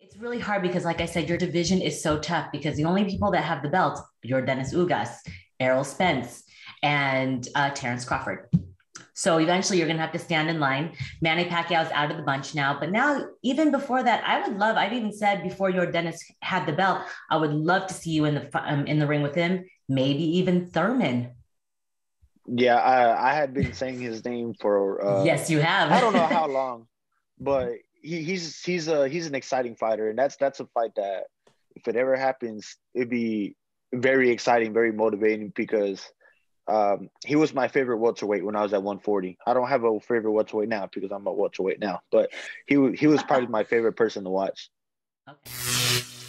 It's really hard because, like I said, your division is so tough because the only people that have the belt, Yordenis Ugas, Errol Spence, and uh, Terence Crawford. So eventually you're going to have to stand in line. Manny Pacquiao's out of the bunch now. But now, even before that, I would love, I've even said before Yordenis had the belt, I would love to see you in the, um, in the ring with him, maybe even Thurman. Yeah, I, I had been saying his name for. Uh, yes, you have. I don't know how long, but he, he's he's a he's an exciting fighter, and that's that's a fight that if it ever happens, it'd be very exciting, very motivating because um, he was my favorite welterweight when I was at 140. I don't have a favorite welterweight now because I'm a welterweight now, but he he was probably my favorite person to watch. Okay.